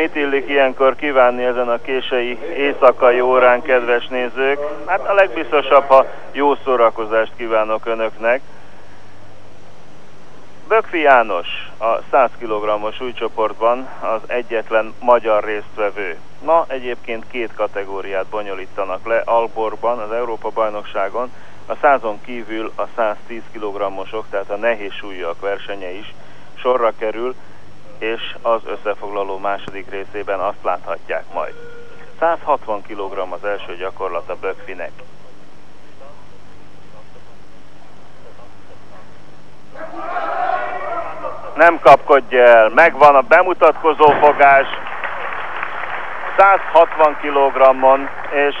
mit illik ilyenkor kívánni ezen a kései éjszakai órán, kedves nézők. Hát a legbiztosabb, ha jó szórakozást kívánok önöknek. Bökfi János a 100 kg-os újcsoportban az egyetlen magyar résztvevő. Ma egyébként két kategóriát bonyolítanak le Alborban, az Európa-bajnokságon, a százon kívül a 110 kg-osok, tehát a nehéz súlyok versenye is sorra kerül, és az összefoglaló második részében azt láthatják majd. 160 kg az első gyakorlat a Bökfinek. Nem kapkodj el, megvan a bemutatkozó fogás 160 kg-on, és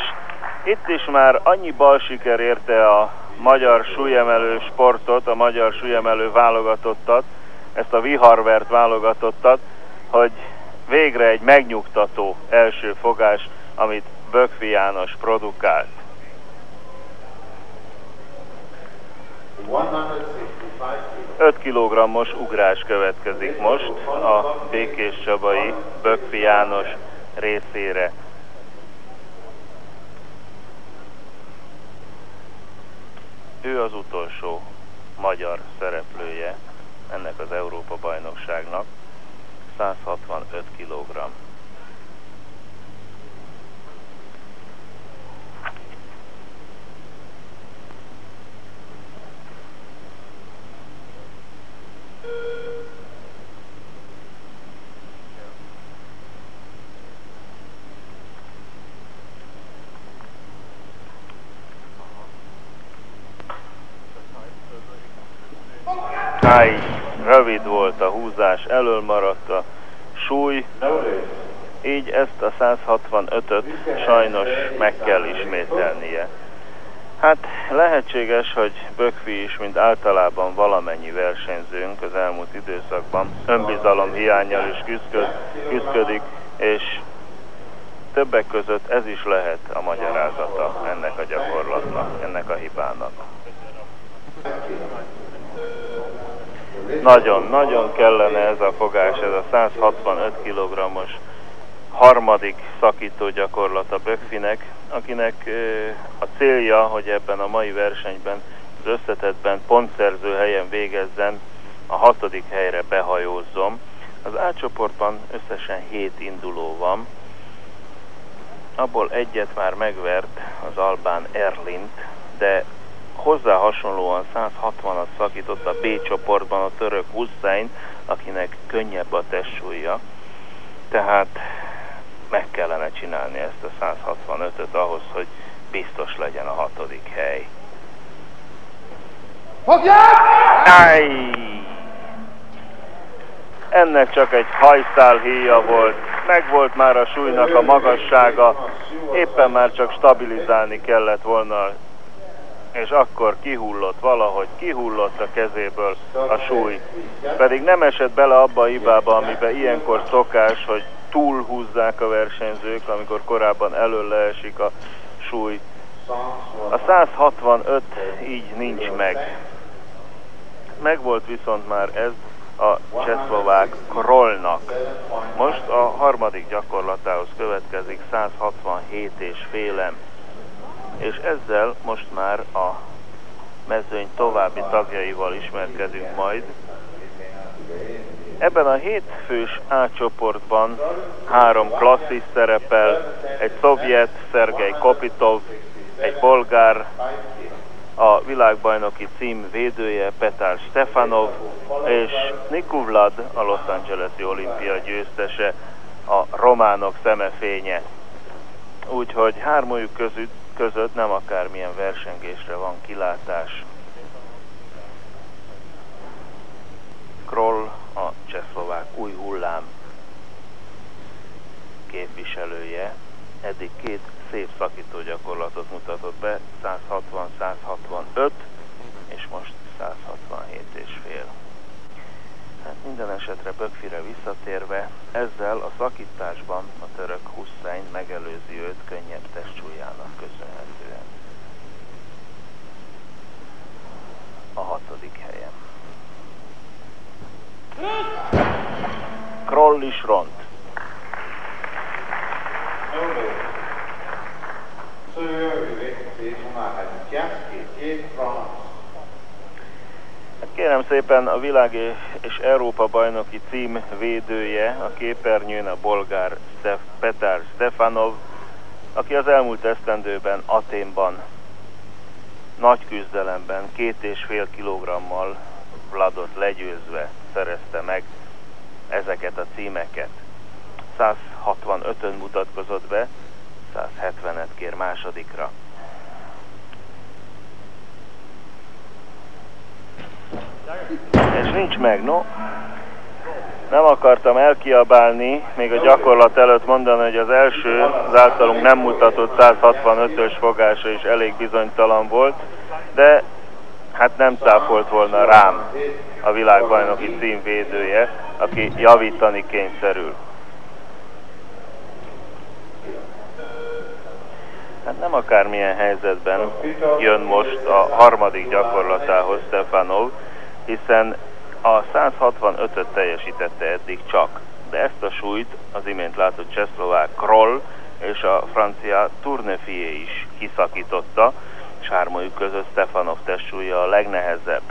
itt is már annyi bal siker érte a magyar súlyemelő sportot, a magyar súlyemelő válogatottat, ezt a viharvert válogatottat, hogy végre egy megnyugtató első fogás, amit Bökfi János produkált. 5 kg-os ugrás következik most a Békés Csabai Bökfi János részére. Ő az utolsó magyar szereplője ennek az Európa-bajnokságnak, 165 kg. Áj, rövid volt a húzás, elől maradt a súly, így ezt a 165-öt sajnos meg kell ismételnie. Hát lehetséges, hogy Bökfi is, mint általában valamennyi versenyzőnk az elmúlt időszakban önbizalom hiányjal is küzdköd, küzdködik, és többek között ez is lehet a magyarázata ennek a gyakorlatnak, ennek a hibának. Nagyon, nagyon kellene ez a fogás, ez a 165 kg-os harmadik szakító gyakorlat a Bökfinek, akinek a célja, hogy ebben a mai versenyben, az összetetben pontszerző helyen végezzen, a hatodik helyre behajózzom. Az A csoportban összesen 7 induló van, abból egyet már megvert az Albán Erlint, de hozzá hasonlóan 160-at szakított a B csoportban a török Hussein, akinek könnyebb a testsúlya. Tehát meg kellene csinálni ezt a 165-öt ahhoz, hogy biztos legyen a hatodik hely. Fogják! Ennek csak egy hajszál híja volt, megvolt már a súlynak a magassága, éppen már csak stabilizálni kellett volna és akkor kihullott valahogy, kihullott a kezéből a súly. Pedig nem esett bele abba a hibába, amiben ilyenkor szokás, hogy túlhúzzák a versenyzők, amikor korábban elől leesik a súly. A 165 így nincs meg. Megvolt viszont már ez a csehszlovák Krollnak. Most a harmadik gyakorlatához következik 167 és félem és ezzel most már a mezőny további tagjaival ismerkedünk majd. Ebben a hétfős A csoportban három klasszis szerepel, egy szovjet, Szergej Kopitov, egy bolgár, a világbajnoki cím védője Petár Stefanov, és Niku Vlad, a Los Angeles-i olimpia győztese, a románok szemefénye. Úgyhogy hármójuk között között nem akármilyen versengésre van kilátás. Kroll a csehszlovák új hullám képviselője. Eddig két szép szakító gyakorlatot mutatott be, 160-165, és most 167 és fél. Hát minden esetre Bökfire visszatérve, ezzel a szakításban a török Hussein megelőzi őt könnyebb testsúlyának köszönhetően. nincs ront. Kérem szépen a világ és Európa bajnoki cím védője a képernyőn a bolgár Stef Petár Stefanov, aki az elmúlt esztendőben Aténban nagy küzdelemben két és fél kilogrammal Vladot legyőzve szerezte meg ezeket a címeket. 165-ön mutatkozott be, 170-et kér másodikra. És nincs meg, no? Nem akartam elkiabálni, még a gyakorlat előtt mondani, hogy az első, az általunk nem mutatott 165-ös fogása is elég bizonytalan volt, de hát nem cáfolt volna rám a világbajnoki cím védője, aki javítani kényszerül. Hát nem akármilyen helyzetben jön most a harmadik gyakorlatához Stefanov, hiszen a 165-öt teljesítette eddig csak, de ezt a súlyt az imént látott csehszlovák Kroll és a francia Tournefié is kiszakította, sármójuk között Stefanov testsúlya a legnehezebb.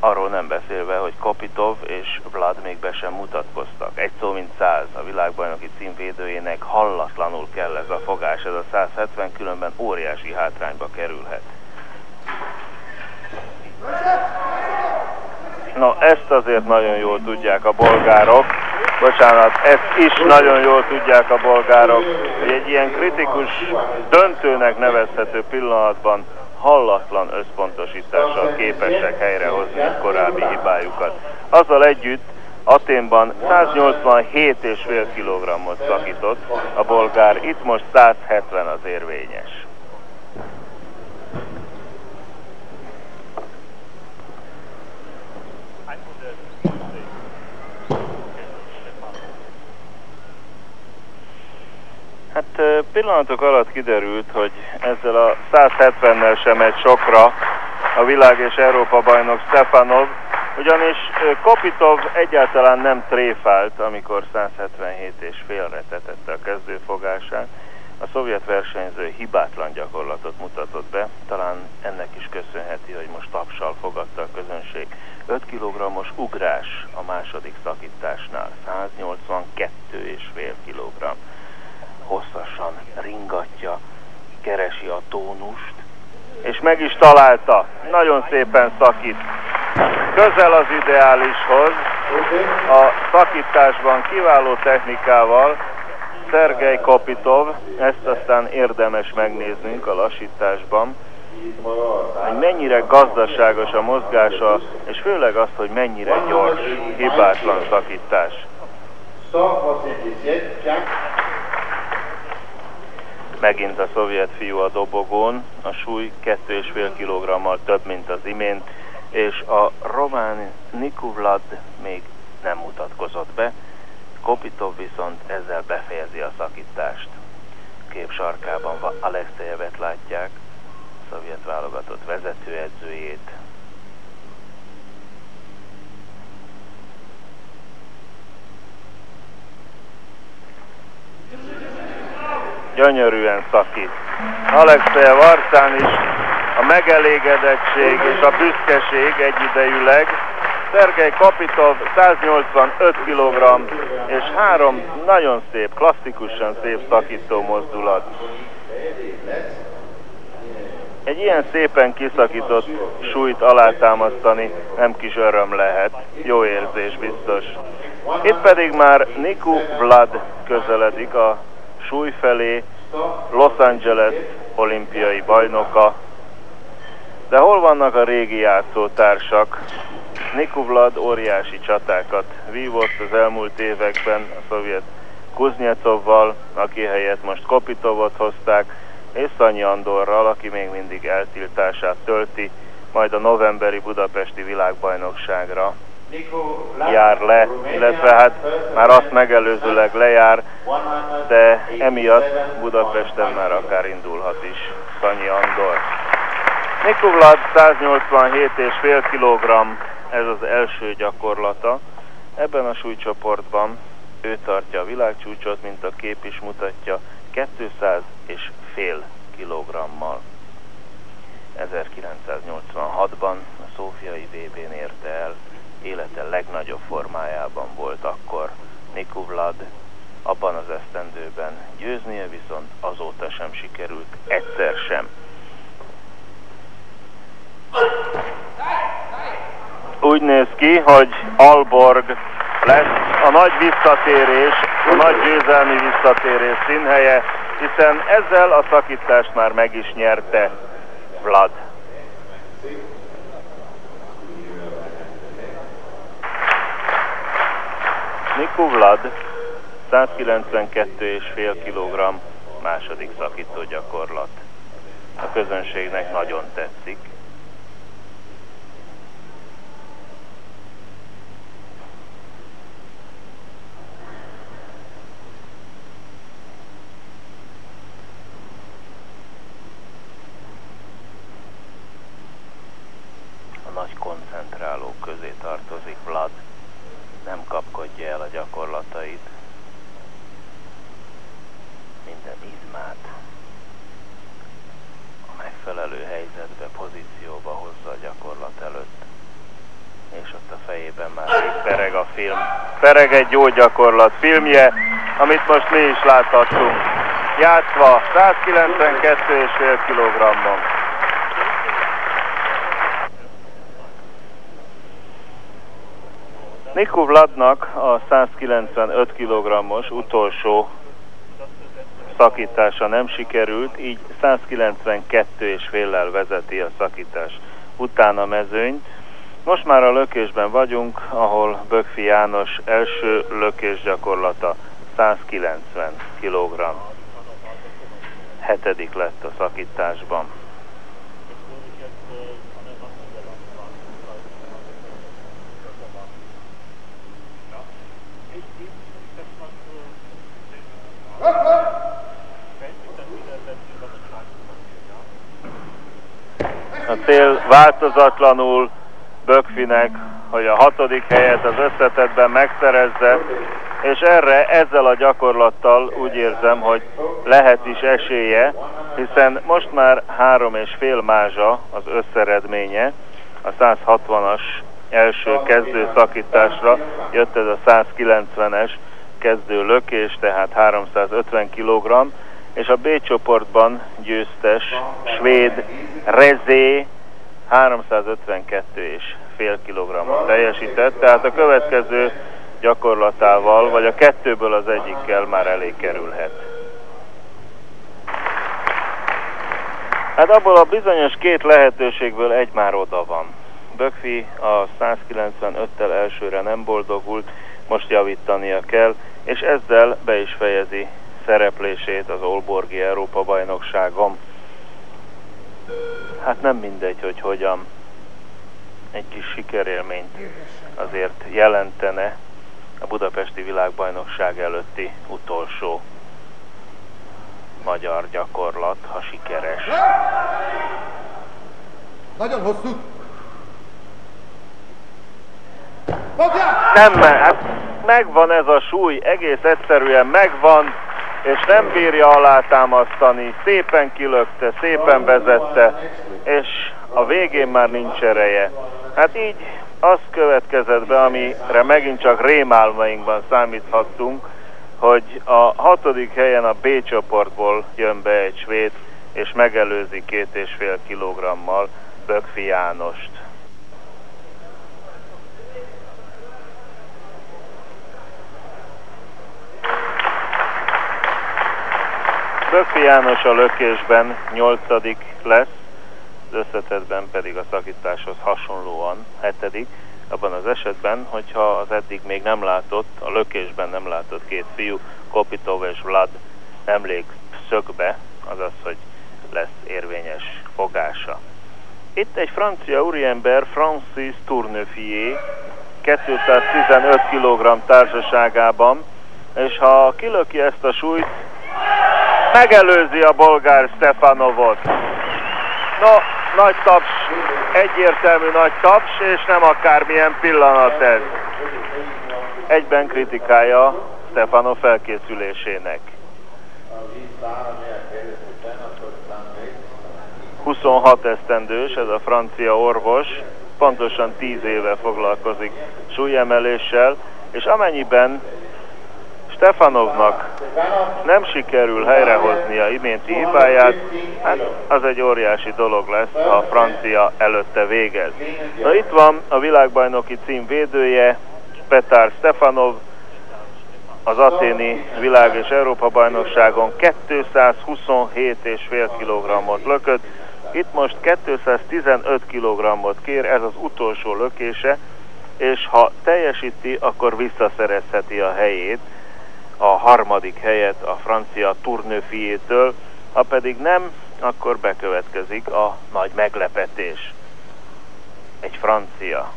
Arról nem beszélve, hogy Kopitov és Vlad még be sem mutatkoztak. Egy szó mint száz a világbajnoki címvédőjének hallatlanul kell ez a fogás, ez a 170 különben óriási hátrányba kerülhet. No, ezt azért nagyon jól tudják a bolgárok. Bocsánat, ezt is nagyon jól tudják a bolgárok, hogy egy ilyen kritikus, döntőnek nevezhető pillanatban hallatlan összpontosítással képesek helyrehozni a korábbi hibájukat. Azzal együtt Aténban 187,5 kg-ot szakított a bolgár, itt most 170 az érvényes. Hát pillanatok alatt kiderült, hogy ezzel a 170-nel sem egy sokra a világ és Európa bajnok Stefanov, ugyanis Kopitov egyáltalán nem tréfált, amikor 177 és félre tetette a kezdőfogását. A szovjet versenyző hibátlan gyakorlatot mutatott be, talán ennek is köszönheti, hogy most tapsal fogadta a közönség. 5 kg-os ugrás a második szakításnál, 182,5 kg meg is találta. Nagyon szépen szakít. Közel az ideálishoz, a szakításban kiváló technikával Szergej Kopitov, ezt aztán érdemes megnéznünk a lassításban, hogy mennyire gazdaságos a mozgása, és főleg azt, hogy mennyire gyors, hibátlan szakítás. Megint a szovjet fiú a dobogón, a súly 2,5 kg több, mint az imént, és a román Nikuvlad még nem mutatkozott be, Kopitov viszont ezzel befejezi a szakítást. Kép sarkában Alexejevet látják, szovjet válogatott vezetőedzőjét, gyönyörűen szakít. Alexej Varcán is a megelégedettség és a büszkeség egyidejűleg. Szergej Kapitov 185 kg és három nagyon szép, klasszikusan szép szakító mozdulat. Egy ilyen szépen kiszakított súlyt alátámasztani nem kis öröm lehet, jó érzés biztos. Itt pedig már Niku Vlad közeledik a súly felé, Los Angeles olimpiai bajnoka. De hol vannak a régi játszótársak? Nikuvlad óriási csatákat vívott az elmúlt években a szovjet Kuznyecovval, aki helyett most Kopitovot hozták, és Szanyi Andorral, aki még mindig eltiltását tölti, majd a novemberi budapesti világbajnokságra jár le, illetve hát már azt megelőzőleg lejár, de emiatt Budapesten már akár indulhat is Szanyi Andor. Nikovlad 187,5 kg, ez az első gyakorlata. Ebben a súlycsoportban ő tartja a világcsúcsot, mint a kép is mutatja, 200 és fél kilogrammal. 1986-ban a Szófiai VB-n érte el, élete legnagyobb formájában volt akkor Niku Vlad, abban az esztendőben győznie viszont azóta sem sikerült, egyszer sem. Úgy néz ki, hogy Alborg lesz a nagy visszatérés, a nagy győzelmi visszatérés színhelye, hiszen ezzel a szakítást már meg is nyerte Vlad. Niku Vlad 192,5 kg második szakító gyakorlat. A közönségnek nagyon tetszik. Pereg egy jó gyakorlat filmje, amit most mi is láthattunk. Játszva 192,5 kg-ban. Niku Vladnak a 195 kg-os utolsó szakítása nem sikerült, így 192 és féllel vezeti a szakítás után a mezőnyt. Most már a lökésben vagyunk, ahol Bökfi János első lökés gyakorlata 190 kg. Hetedik lett a szakításban. A cél változatlanul Bökfinek, hogy a hatodik helyet az összetetben megszerezze, és erre ezzel a gyakorlattal úgy érzem, hogy lehet is esélye, hiszen most már három és fél mázsa az összeredménye, a 160-as első kezdő szakításra jött ez a 190-es kezdő lökés, tehát 350 kg, és a B csoportban győztes svéd Rezé 352 és fél kilogrammot teljesített, tehát a következő gyakorlatával, vagy a kettőből az egyikkel már elé kerülhet. Hát abból a bizonyos két lehetőségből egy már oda van. Bökfi a 195-tel elsőre nem boldogult, most javítania kell, és ezzel be is fejezi szereplését az Olborgi Európa bajnokságon. Hát nem mindegy, hogy hogyan. Egy kis sikerélményt azért jelentene a budapesti világbajnokság előtti utolsó magyar gyakorlat, ha sikeres. Nagyon hosszú. Nem, hát megvan ez a súly, egész egyszerűen megvan, és nem bírja alátámasztani, szépen kilökte, szépen vezette, és a végén már nincs ereje. Hát így az következett be, amire megint csak rémálmainkban számíthattunk, hogy a hatodik helyen a B csoportból jön be egy svéd, és megelőzi két és fél kilogrammal Bökfi Jánost. Bökfi János a lökésben nyolcadik lesz, az összetetben pedig a szakításhoz hasonlóan hetedik. Abban az esetben, hogyha az eddig még nem látott, a lökésben nem látott két fiú, Kopitov és Vlad nem szögbe, azaz, hogy lesz érvényes fogása. Itt egy francia úriember, Francis Tournefier, 215 kg társaságában, és ha kilöki ezt a súlyt, megelőzi a bolgár Stefanovot. No, nagy taps, egyértelmű nagy taps, és nem akármilyen pillanat ez. Egyben kritikája Stefanov felkészülésének. 26 esztendős, ez a francia orvos, pontosan 10 éve foglalkozik súlyemeléssel, és amennyiben Stefanovnak nem sikerül helyrehoznia iménti hibáját, hát az egy óriási dolog lesz, ha a francia előtte végez. Na itt van a világbajnoki cím védője, Petár Stefanov, az aténi világ és Európa bajnokságon 227,5 kg-ot lökött, itt most 215 kg-ot kér, ez az utolsó lökése, és ha teljesíti, akkor visszaszerezheti a helyét, a harmadik helyet a francia turnőfiétől, ha pedig nem, akkor bekövetkezik a nagy meglepetés. Egy francia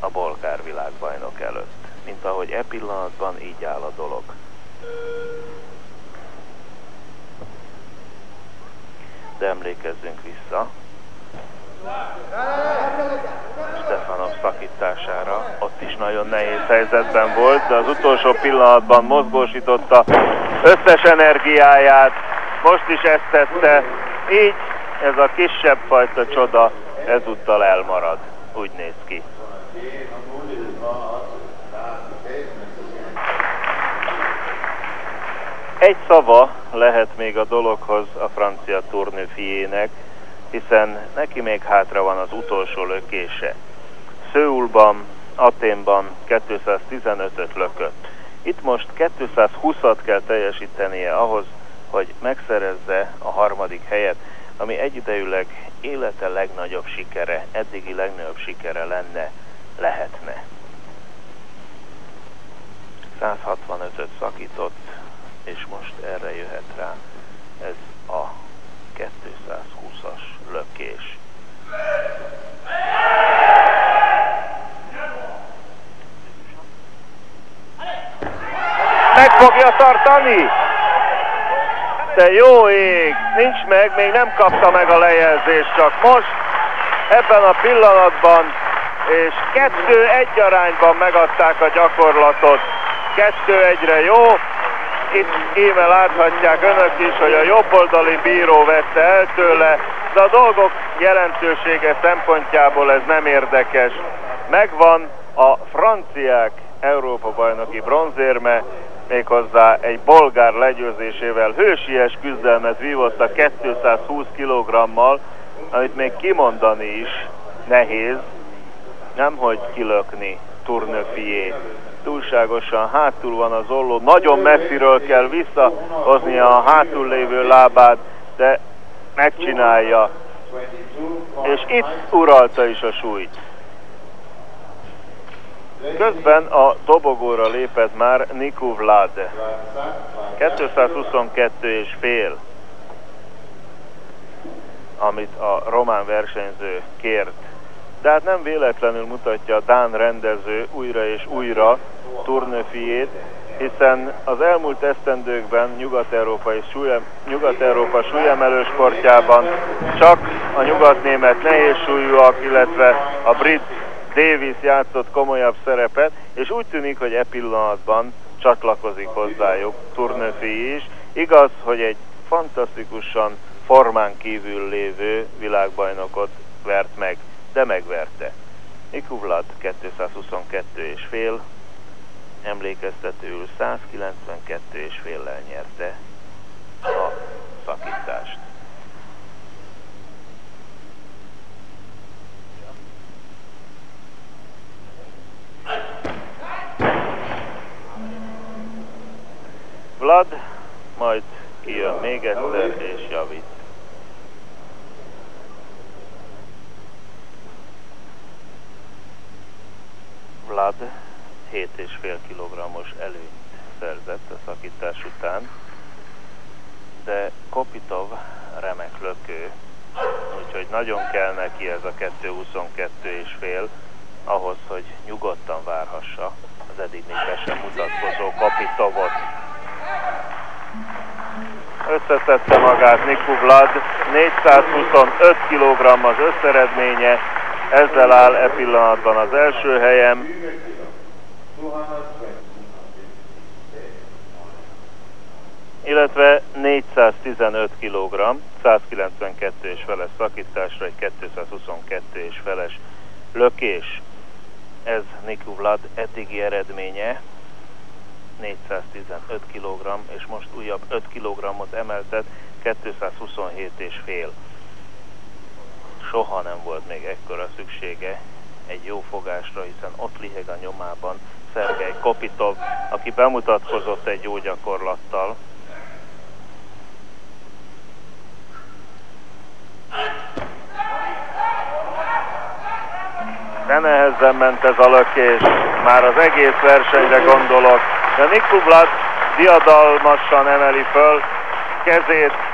a bolgár világbajnok előtt. Mint ahogy e pillanatban így áll a dolog. De emlékezzünk vissza. Stefanov szakítására. Ott is nagyon nehéz helyzetben volt, de az utolsó pillanatban mozgósította összes energiáját. Most is ezt tette. Így ez a kisebb fajta csoda ezúttal elmarad. Úgy néz ki. Egy szava lehet még a dologhoz a francia turnőfiének, hiszen neki még hátra van az utolsó lökése. Szőulban, Aténban 215-öt lökött. Itt most 220-at kell teljesítenie ahhoz, hogy megszerezze a harmadik helyet, ami egyidejűleg élete legnagyobb sikere, eddigi legnagyobb sikere lenne, lehetne. 165-öt szakított, és most erre jöhet rá ez a 220-as lökés. Meg fogja tartani! De jó ég! Nincs meg, még nem kapta meg a lejelzést, csak most ebben a pillanatban és kettő egy arányban megadták a gyakorlatot. Kettő egyre jó, itt íme láthatják önök is, hogy a jobboldali bíró vette el tőle, de a dolgok jelentősége szempontjából ez nem érdekes. Megvan a franciák Európa bajnoki bronzérme, méghozzá egy bolgár legyőzésével hősies küzdelmet vívott a 220 kg-mal, amit még kimondani is nehéz, nemhogy kilökni turnöfiét túlságosan hátul van az olló, nagyon messziről kell visszahozni a hátul lévő lábát, de megcsinálja. És itt uralta is a súlyt. Közben a dobogóra lépett már Niku Vlad. 222 és fél, amit a román versenyző kért de hát nem véletlenül mutatja a Dán rendező újra és újra turnöfiét, hiszen az elmúlt esztendőkben Nyugat-Európa és súlyem, Nyugat-Európa súlyemelő sportjában csak a nyugatnémet nehézsúlyúak, illetve a brit Davis játszott komolyabb szerepet, és úgy tűnik, hogy e pillanatban csatlakozik hozzájuk Turnöfi is. Igaz, hogy egy fantasztikusan formán kívül lévő világbajnokot vert meg de megverte. Nikuvlad 222 és fél, emlékeztetőül 192 és féllel nyerte a szakítást. Vlad, majd kijön még egyszer és javít. Vlad 7,5 kg-os előnyt szerzett a szakítás után, de Kopitov remek lökő, úgyhogy nagyon kell neki ez a 2,22 és fél, ahhoz, hogy nyugodtan várhassa az eddig még be sem mutatkozó Kopitovot. Összeszedte magát Niku Vlad, 425 kg az összeredménye, ezzel áll e pillanatban az első helyem. Illetve 415 kg, 192 és feles szakításra egy 222 és feles lökés. Ez Niku Vlad eddigi eredménye, 415 kg, és most újabb 5 kg-ot emeltet, 227 és fél. Soha nem volt még ekkora szüksége egy jó fogásra, hiszen ott liheg a nyomában Szergej Kopitov, aki bemutatkozott egy jó gyakorlattal. De nehezen ment ez a lökés, már az egész versenyre gondolok, de Nikublat diadalmasan emeli föl kezét,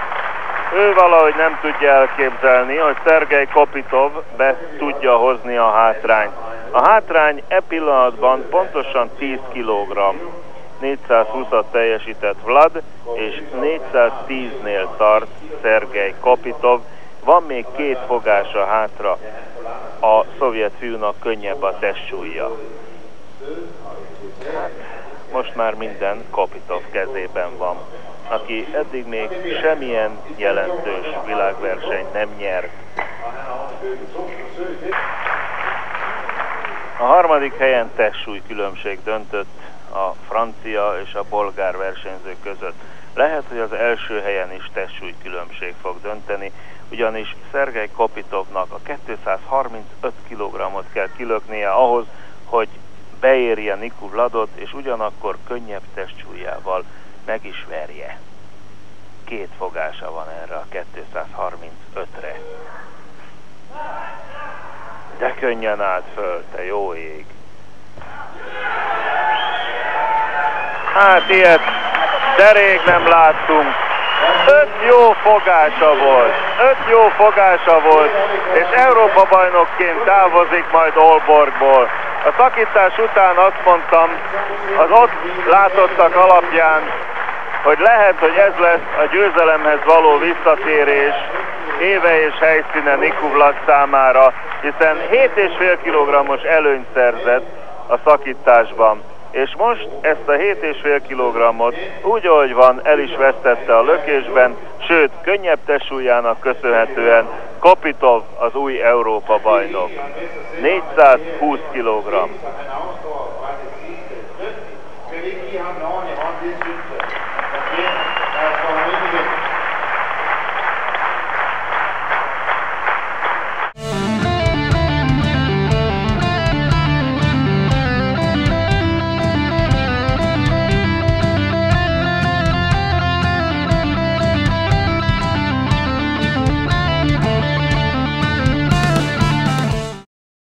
ő valahogy nem tudja elképzelni, hogy Szergej Kopitov be tudja hozni a hátrányt. A hátrány e pillanatban pontosan 10 kg. 420-at teljesített Vlad, és 410-nél tart Szergej Kopitov. Van még két fogása hátra. A szovjet fiúnak könnyebb a testsúlya. Most már minden Kopitov kezében van aki eddig még semmilyen jelentős világversenyt nem nyert. A harmadik helyen testsúly különbség döntött a francia és a bolgár versenyzők között. Lehet, hogy az első helyen is testsúly különbség fog dönteni, ugyanis Szergej Kopitovnak a 235 kg-ot kell kilöknie ahhoz, hogy beérje Niku Vladot, és ugyanakkor könnyebb testsúlyával meg is verje. Két fogása van erre a 235-re. De könnyen állt föl, te jó ég. Hát ilyet de nem láttunk. Öt jó fogása volt, öt jó fogása volt, és Európa bajnokként távozik majd Olborgból. A szakítás után azt mondtam, az ott látottak alapján, hogy lehet, hogy ez lesz a győzelemhez való visszatérés éve és helyszínen Nikuvlat számára, hiszen 7,5 kg-os előnyt szerzett a szakításban. És most ezt a 7,5 kg-ot úgy, ahogy van, el is vesztette a lökésben, sőt, könnyebb testsúlyának köszönhetően Kopitov az új Európa bajnok. 420 kg.